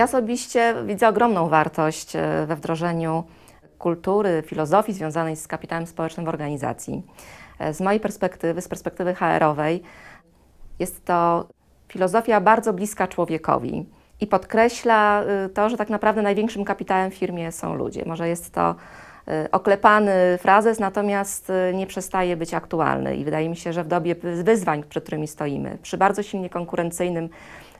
Ja osobiście widzę ogromną wartość e, we wdrożeniu kultury, filozofii związanej z kapitałem społecznym w organizacji. E, Z mojej perspektywy, z perspektywy HR-owej, jest to filozofia bardzo bliska człowiekowi i podkreśla y, to, że tak naprawdę największym kapitałem w firmie są ludzie. Może jest to oklepany frazes, natomiast nie przestaje być aktualny i wydaje mi się, że w dobie wy- wyzwań, przed którymi stoimy, przy bardzo silnie konkurencyjnym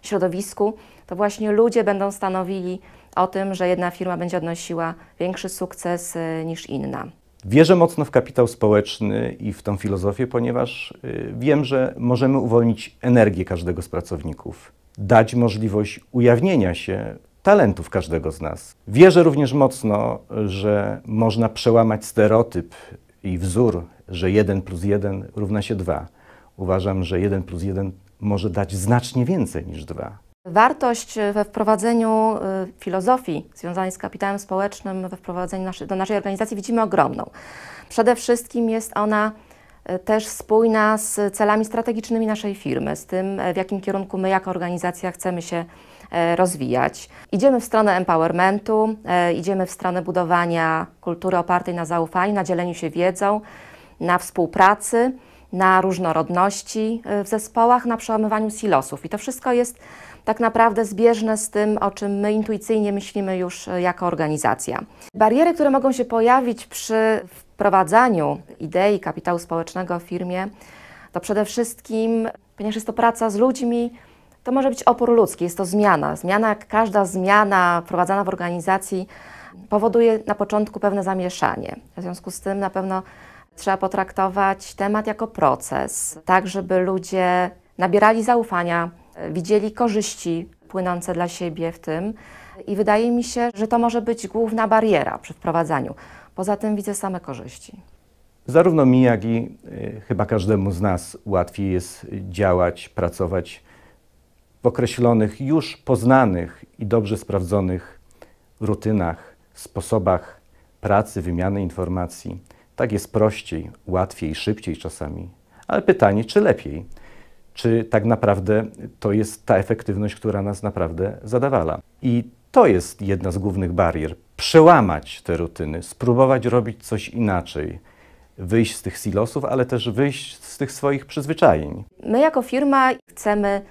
środowisku, to właśnie ludzie będą stanowili o tym, że jedna firma będzie odnosiła większy sukces y, niż inna. Wierzę mocno w kapitał społeczny i w tą filozofię, ponieważ y, wiem, że możemy uwolnić energię każdego z pracowników, dać możliwość ujawnienia się talentów każdego z nas. Wierzę również mocno, że można przełamać stereotyp i wzór, że 1 plus 1 równa się 2. Uważam, że 1 plus 1 może dać znacznie więcej niż 2. Wartość we wprowadzeniu y, filozofii związanej z kapitałem społecznym, we wprowadzeniu do naszej organizacji widzimy ogromną. Przede wszystkim jest ona y, też spójna z celami strategicznymi naszej firmy, z tym, w jakim kierunku my jako organizacja chcemy się e, rozwijać. Idziemy w stronę empowermentu, e, idziemy w stronę budowania kultury opartej na zaufaniu, na dzieleniu się wiedzą, na współpracy, na różnorodności y, w zespołach, na przełamywaniu silosów. I to wszystko jest tak naprawdę zbieżne z tym, o czym my intuicyjnie myślimy już y, jako organizacja. Bariery, które mogą się pojawić przy wprowadzaniu idei kapitału społecznego w firmie, to przede wszystkim, ponieważ jest to praca z ludźmi, to może być opór ludzki, jest to zmiana. Zmiana, jak każda zmiana wprowadzana w organizacji, powoduje na początku pewne zamieszanie. W związku z tym na pewno trzeba potraktować temat jako proces, tak żeby ludzie nabierali zaufania, widzieli korzyści płynące dla siebie w tym. I wydaje mi się, że to może być główna bariera przy wprowadzaniu. Poza tym widzę same korzyści. Zarówno mi, jak i y, chyba każdemu z nas łatwiej jest działać, pracować w określonych, już poznanych i dobrze sprawdzonych rutynach, sposobach pracy, wymiany informacji. Tak jest prościej, łatwiej, szybciej czasami. Ale pytanie, czy lepiej? Czy tak naprawdę to jest ta efektywność, która nas naprawdę zadawala? I to jest jedna z głównych barier. Przełamać te rutyny, spróbować robić coś inaczej, wyjść z tych silosów, ale też wyjść z tych swoich przyzwyczajeń. My jako firma chcemy,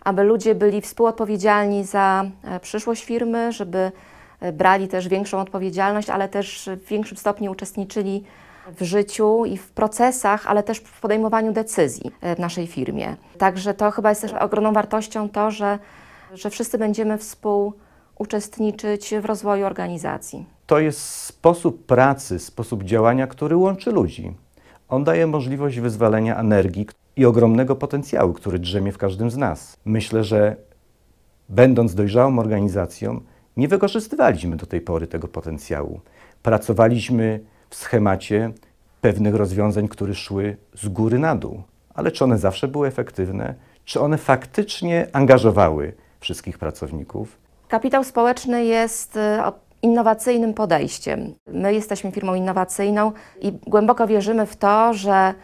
aby ludzie byli współodpowiedzialni za e, przyszłość firmy, żeby e, brali też większą odpowiedzialność, ale też w większym stopniu uczestniczyli w życiu i w procesach, ale też w podejmowaniu decyzji e, w naszej firmie. Także to chyba jest też ogromną wartością to, że, że wszyscy będziemy współuczestniczyć w rozwoju organizacji. To jest sposób pracy, sposób działania, który łączy ludzi. On daje możliwość wyzwalenia energii i ogromnego potencjału, który drzemie w każdym z nas. Myślę, że będąc dojrzałą organizacją, nie wykorzystywaliśmy do tej pory tego potencjału. Pracowaliśmy w schemacie pewnych rozwiązań, które szły z góry na dół. Ale czy one zawsze były efektywne? Czy one faktycznie angażowały wszystkich pracowników? Kapitał społeczny jest o- innowacyjnym podejściem. My jesteśmy firmą innowacyjną i głęboko wierzymy w to, że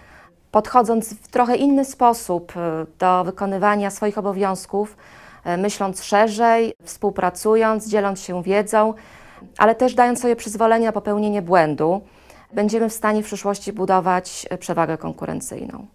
podchodząc w trochę inny sposób y, do wykonywania swoich obowiązków, y, myśląc szerzej, współpracując, dzieląc się wiedzą, ale też dając sobie przyzwolenie na popełnienie błędu, będziemy w stanie w przyszłości budować przewagę konkurencyjną.